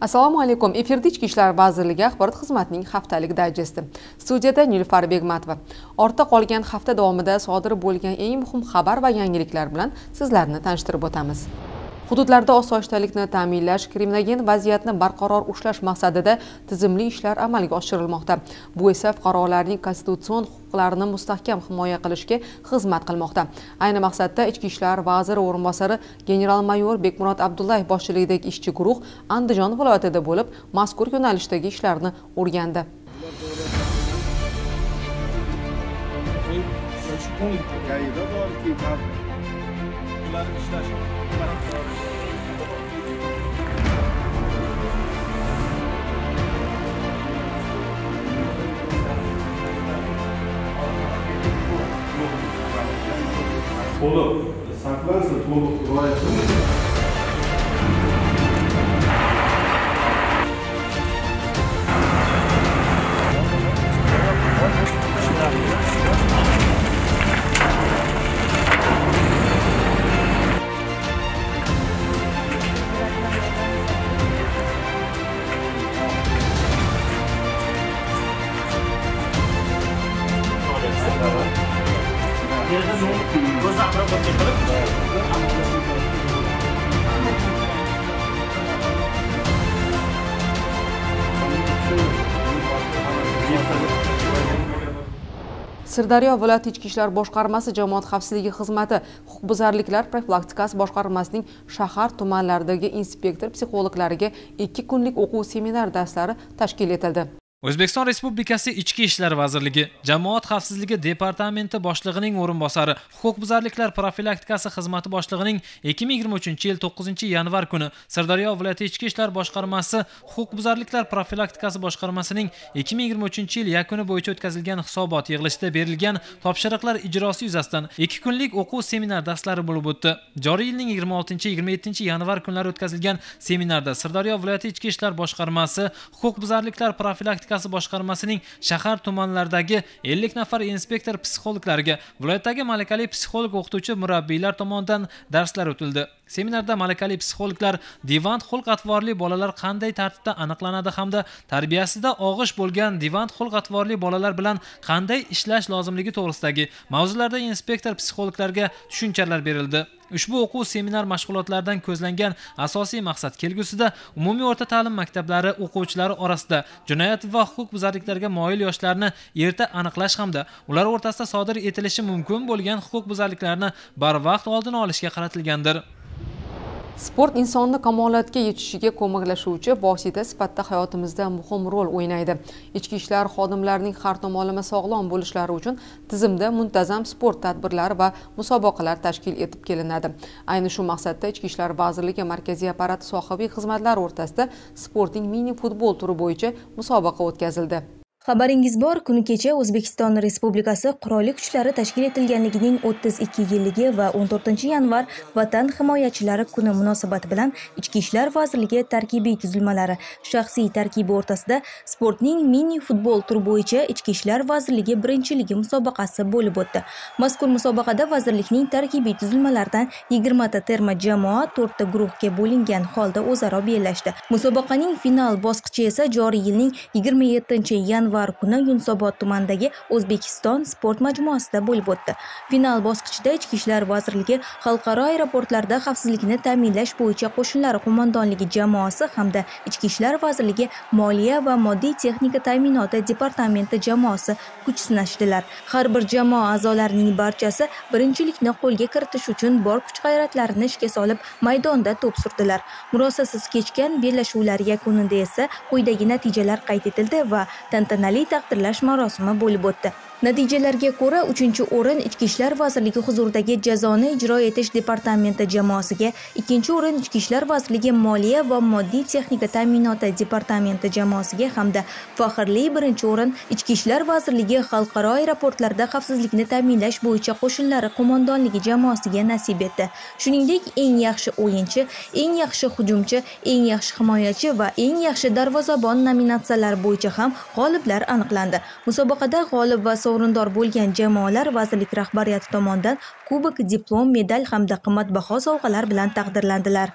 assalomu alaykum. Efirda ichki ishlar vazirligi axborot xizmatining haftalik dayjesti. Studiyada nilufar begmatova. Ortda qolgan hafta davomida sodir bo'lgan eng muhim xabar va yangiliklar bilan sizlarni tanishtirib o'tamiz. Hududlarda osoyishtalikni ta'minlash kriminogen vaziyatni barqaror ushlash maqsadida tizimli ishlar amalga oshirilmoqda. Bu esa fuqarolarning konstitutsion huquqlarini mustahkam himoya qilishga xizmat qilmoqda. Ayni maqsadda ichki ishlar vaziri o'rinbosari general mayor bekmurod abdullayev boshchiligidagi ishchi guruh andijon viloyatida bo'lib mazkur yo'nalishdagi ishlarni o'rgandi. Bunların işler. Bunların sorarız. Kolu saklarsa kolu kolay açılır. Sirdaryo viloyati ichki ishlar boshqarmasi jamoat xavfsizligi xizmati huquqbuzarliklar profilaktikasi boshqarmasining shahar tumanlaridagi inspektor psixologlariga ikki kunlik o'quv seminar darslari tashkil etildi. O'zbekiston respublikasi ichki ishlar vazirligi jamoat xavfsizligi departamenti boshlig'ining o'rinbosari huquqbuzarliklar profilaktikasi xizmati boshlig'ining 2023 yil 9 yanvar kuni sirdaryo viloyati ichki ishlar boshqarmasi huquqbuzarliklar profilaktikasi boshqarmasining 2023 yil yakuni bo'yicha o'tkazilgan hisobot yig'ilishida berilgan topshiriqlar ijrosi yuzasidan ikki kunlik o'quv seminar darslari bo'lib o'tdi. Joriy yilning 26-27 yanvar kunlari o'tkazilgan seminarda sirdaryo viloyati ichki ishlar boshqarmasi huquqbuzarliklar profilaktikasi profilaktikasi boshqarmasining shahar tumanlaridagi 50 nafar inspektor psixologlarga viloyatdagi malakali psixolog o'qituvchi murabbiylar tomonidan darslar o'tildi. Seminarda malakali psixologlar divand xulq atvorli bolalar qanday tartibda aniqlanadi hamda tarbiyasida og'ish bo'lgan divand xulq atvorli bolalar bilan qanday ishlash lozimligi to'g'risidagi mavzularda inspektor psixologlarga tushunchalar berildi. Ushbu o'quv seminar mashg'ulotlaridan ko'zlangan asosiy maqsad kelgusida umumiy o'rta ta'lim maktablari o'quvchilari orasida jinoyat va huquq buzarliklarga moyil yoshlarni erta aniqlash hamda ular o'rtasida sodir etilishi mumkin bo'lgan huquq buzarliklarni barvaqt oldini olishga qaratilgandir. Sport insonni kamolotga yetishiga ko'maklashuvchi vosita sifatida hayotimizda muhim rol o'ynaydi. Ichki ishlar xodimlarining har tomonlama sog'lom bo'lishlari uchun tizimda muntazam sport tadbirlari va musobaqalar tashkil etib kelinadi. Ayni shu maqsadda ichki ishlar vazirligi markaziy apparati sohaviy xizmatlari o'rtasida sportning mini futbol turi bo'yicha musobaqa o'tkazildi. Xabaringiz bor kuni kecha o'zbekiston respublikasi qurolli kuchlari tashkil etilganligining 32 yilligi va 14 yanvar vatan himoyachilari kuni munosabati bilan ichki ishlar vazirligi tarkibiy tuzilmalari. Shaxsiy tarkibi o'rtasida sportning mini futbol turi bo'yicha ichki ishlar vazirligi birinchiligi musobaqasi bo'lib o'tdi. Mazkur musobaqada vazirlikning tarkibiy tuzilmalaridan 20 ta terma jamoa 4 ta guruhga bo'lingan holda o'zaro bellashdi. Musobaqaning final bosqichi esa joriy yilning 27 yanvar yanvar kuni yunusobod tumanidagi o'zbekiston sport majmuasida bo'lib o'tdi. Final bosqichida ichki ishlar vazirligi xalqaro aeroportlarda xavfsizlikni ta'minlash bo'yicha qo'shinlari qo'mondonligi jamoasi hamda ichki ishlar vazirligi moliya va moddiy texnika ta'minoti departamenti jamoasi kuch sinashdilar. Har bir jamoa a'zolarining barchasi birinchilikni qo'lga kiritish uchun bor kuch g'ayratlarini ishga solib maydonda to'p surdilar. Murosasiz kechgan bellashuvlar yakunida esa quyidagi natijalar qayd etildi va tantana tantanali taqdirlash marosimi bo'lib o'tdi. Natijalarga ko'ra, 3-o'rin Ichki ishlar vazirligi huzuridagi jazoni ijro etish departamenti jamoasiga, 2-o'rin Ichki ishlar vazirligi moliya va moddiy texnika ta'minoti departamenti jamoasiga hamda faxrli 1-o'rin Ichki ishlar vazirligi xalqaro aeroportlarda xavfsizlikni ta'minlash bo'yicha qo'shinlari qo'mondonligi jamoasiga nasib etdi. Shuningdek, eng yaxshi o'yinchi, eng yaxshi hujumchi, eng yaxshi himoyachi va eng yaxshi darvozabon nominatsiyalari bo'yicha ham g'oliblar aniqlandi. Musobaqada g'olib va sovrindor bo'lgan jamoalar vazirlik rahbariyati tomonidan kubok diplom medal hamda qimmatbaho sovg'alar bilan taqdirlandilar.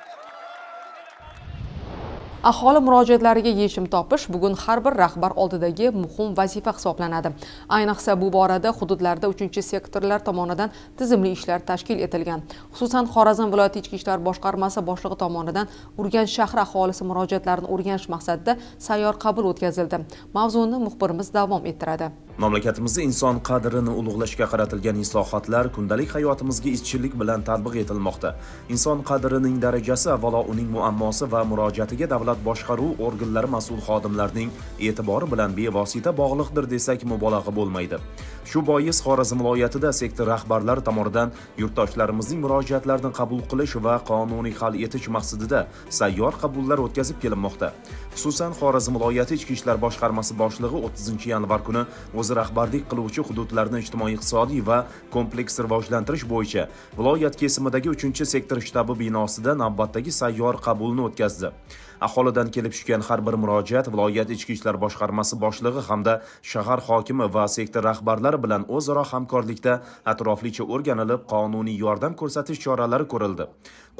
Aholi murojaatlariga yechim topish bugun har bir rahbar oldidagi muhim vazifa hisoblanadi. Ayniqsa bu borada hududlarda uchinchi sektorlar tomonidan tizimli ishlar tashkil etilgan. Xususan xorazm viloyati ichki ishlar boshqarmasi boshlig'i tomonidan urganch shahri aholisi murojaatlarini o'rganish maqsadida sayyor qabul o'tkazildi. Mavzuni muxbirimiz davom ettiradi. Mamlakatimizda inson qadrini ulug'lashga qaratilgan islohotlar kundalik hayotimizga izchillik bilan tatbiq etilmoqda. Inson qadrining darajasi avvalo uning muammosi va murojaatiga davlat boshqaruv organlari mas'ul xodimlarining e'tibori bilan bevosita bog'liqdir desak mubolag'a bo'lmaydi. Shu bois xorazm viloyatida sektor rahbarlari tomonidan yurtdoshlarimizning murojaatlarini qabul qilish va qonuniy hal etish maqsadida sayyor qabullar o'tkazib kelinmoqda. Xususan xorazm viloyati ichki ishlar boshqarmasi boshlig'i 30 yanvar kuni o'zi rahbarlik qiluvchi hududlarni ijtimoiy iqtisodiy va kompleks rivojlantirish bo'yicha viloyat kesimidagi 3 sektor shtabi binosida navbatdagi sayyor qabulni o'tkazdi. Aholidan kelib tushgan har bir murojaat viloyat ichki ishlar boshqarmasi boshlig'i hamda shahar hokimi va sektor rahbarlari bilan o'zaro hamkorlikda atroflicha o'rganilib qonuniy yordam ko'rsatish choralari ko'rildi.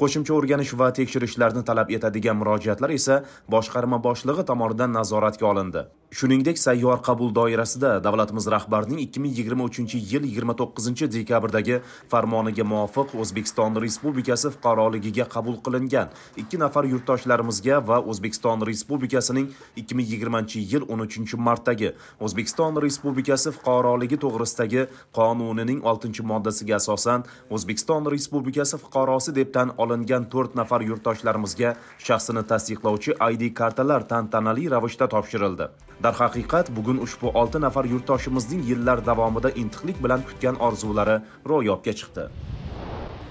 Qo'shimcha o'rganish va tekshirishlarni talab etadigan murojaatlar esa boshqarma boshlig'i tomonidan nazoratga olindi. Shuningdek sayyor qabul doirasida davlatimiz rahbarining 2023 yil 29 dekabrdagi farmoniga muvofiq o'zbekiston respublikasi fuqaroligiga qabul qilingan. Ikki nafar yurtdoshlarimizga va o'zbekiston respublikasining 2020 yil 13 martdagi. O'zbekiston respublikasi fuqaroligi to'g'risidagi qonunining 6 moddasiga asosan o'zbekiston respublikasi fuqarosi deb tan olingan 4 nafar yurtdoshlarimizga shaxsini tasdiqlovchi id kartalar tantanali ravishda topshirildi. Darhaqiqat bugun ushbu 6 nafar yurtdoshimizning yillar davomida intiqlik bilan kutgan orzulari ro'yobga chiqdi.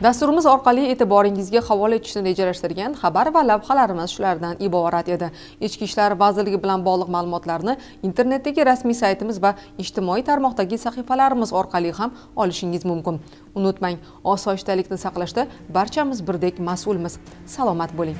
Dasturimiz orqali e'tiboringizga havola etishni rejalashtirgan xabar va lavhalarimiz shulardan iborat edi. Ichki ishlar vazirligi bilan bog'liq ma'lumotlarni internetdagi rasmiy saytimiz va ijtimoiy tarmoqdagi sahifalarimiz orqali ham olishingiz mumkin. Unutmang osoyishtalikni saqlashda barchamiz birdek mas'ulmiz. Salomat bo'ling.